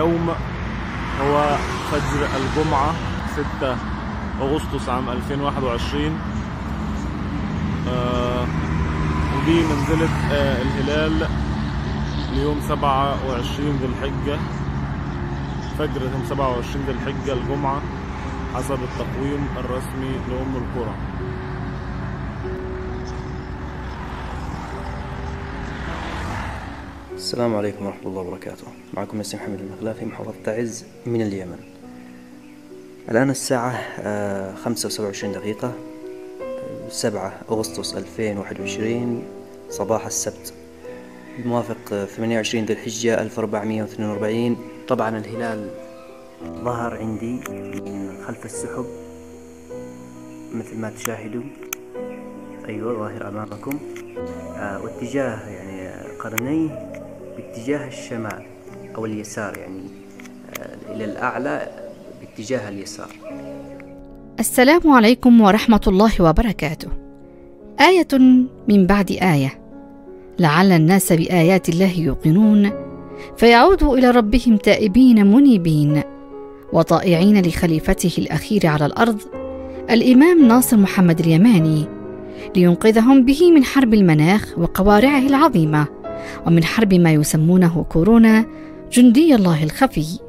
اليوم هو فجر الجمعة 6 أغسطس عام 2021 آه ودي منزلة آه الهلال ليوم 27 ذي الحجة. فجر يوم 27 ذي الحجة الجمعة حسب التقويم الرسمي لأم القرى السلام عليكم ورحمة الله وبركاته. معكم ياسين محمد المخلافي محافظة تعز من اليمن. الآن الساعة آه، خمسة وسبعة وعشرين دقيقة سبعة أغسطس ألفين واحد وعشرين صباح السبت. الموافق ثمانية وعشرين ذي الحجة ألف أربعمية واثنين وأربعين. طبعا الهلال ظهر عندي من خلف السحب مثل ما تشاهدوا أيوة ظاهر أمامكم. آه، واتجاه يعني آه، قرنيه. باتجاه الشمال أو اليسار يعني آه، إلى الأعلى باتجاه اليسار. السلام عليكم ورحمة الله وبركاته. آية من بعد آية، لعل الناس بآيات الله يوقنون، فيعودوا إلى ربهم تائبين منيبين، وطائعين لخليفته الأخير على الأرض، الإمام ناصر محمد اليماني، لينقذهم به من حرب المناخ وقوارعه العظيمة، ومن حرب ما يسمونه كورونا، جندي الله الخفي.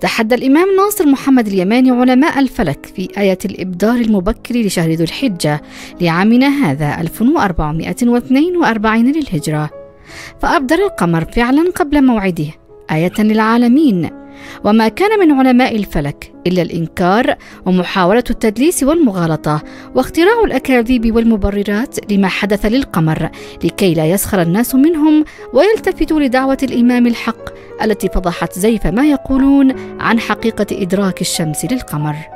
تحدى الإمام ناصر محمد اليماني علماء الفلك في آية الإبدار المبكر لشهر ذو الحجة لعامنا هذا 1442 للهجرة فأبدر القمر فعلا قبل موعده آية للعالمين وما كان من علماء الفلك إلا الإنكار ومحاولة التدليس والمغالطة واختراع الأكاذيب والمبررات لما حدث للقمر لكي لا يسخر الناس منهم ويلتفتوا لدعوة الإمام الحق التي فضحت زيف ما يقولون عن حقيقة إدراك الشمس للقمر.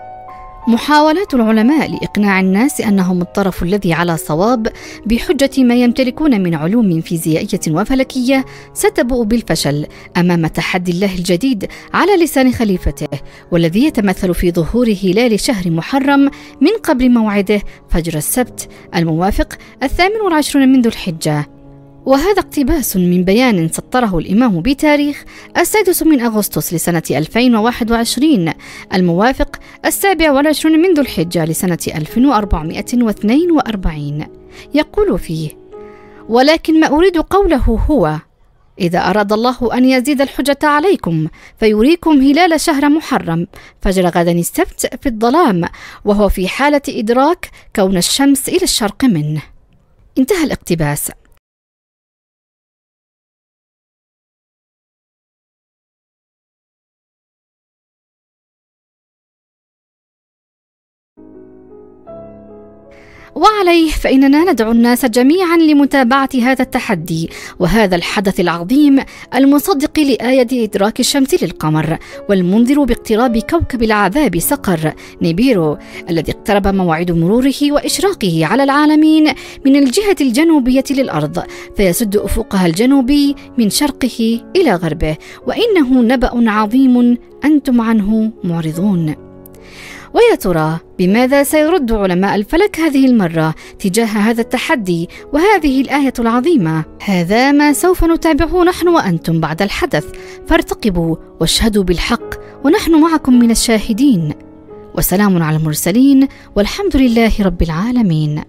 محاولات العلماء لإقناع الناس أنهم الطرف الذي على صواب بحجة ما يمتلكون من علوم فيزيائية وفلكية ستبوء بالفشل أمام تحدي الله الجديد على لسان خليفته والذي يتمثل في ظهور هلال شهر محرم من قبل موعده فجر السبت الموافق الثامن والعشرون من ذو الحجة. وهذا اقتباس من بيان سطره الإمام بتاريخ السادس من أغسطس لسنة 2021 الموافق السابع والعشرون من ذو الحجة لسنة 1442 يقول فيه ولكن ما أريد قوله هو إذا أراد الله أن يزيد الحجة عليكم فيريكم هلال شهر محرم فجر غدا السبت في الظلام وهو في حالة إدراك كون الشمس إلى الشرق منه. انتهى الاقتباس. وعليه فإننا ندعو الناس جميعا لمتابعة هذا التحدي وهذا الحدث العظيم المصدق لآية إدراك الشمس للقمر والمنذر باقتراب كوكب العذاب سقر نيبيرو الذي اقترب موعد مروره وإشراقه على العالمين من الجهة الجنوبية للأرض فيسد أفقها الجنوبي من شرقه إلى غربه وإنه نبأ عظيم أنتم عنه معرضون ويا ترى بماذا سيرد علماء الفلك هذه المرة تجاه هذا التحدي وهذه الآية العظيمة؟ هذا ما سوف نتابعه نحن وأنتم بعد الحدث، فارتقبوا واشهدوا بالحق ونحن معكم من الشاهدين. وسلام على المرسلين والحمد لله رب العالمين.